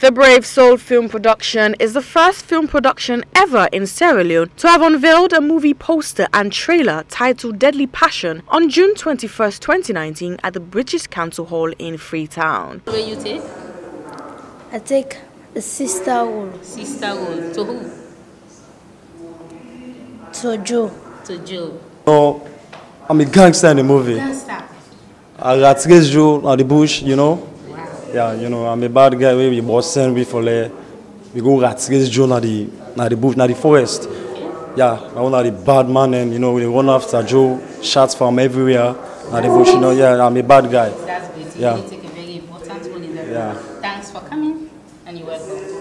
The Brave Soul Film Production is the first film production ever in Sierra Leone to have unveiled a movie poster and trailer titled Deadly Passion on June 21, 2019 at the British Council Hall in Freetown. Where you take? I take a sister role Sister role. To who? to Joe. To Joe. know, I'm a gangster in the movie. Gangster. I got raised you on the bush, you know. Yeah, you know, I'm a bad guy We be boss send me for there. We go rat this Joe na the na the bush na the forest. Yeah, I one the bad man and you know we run after Joe, shots from everywhere na the bush. You know, yeah, I'm a bad guy. That's great. Yeah. You take a very important role in the yeah. Thanks for coming and you're welcome.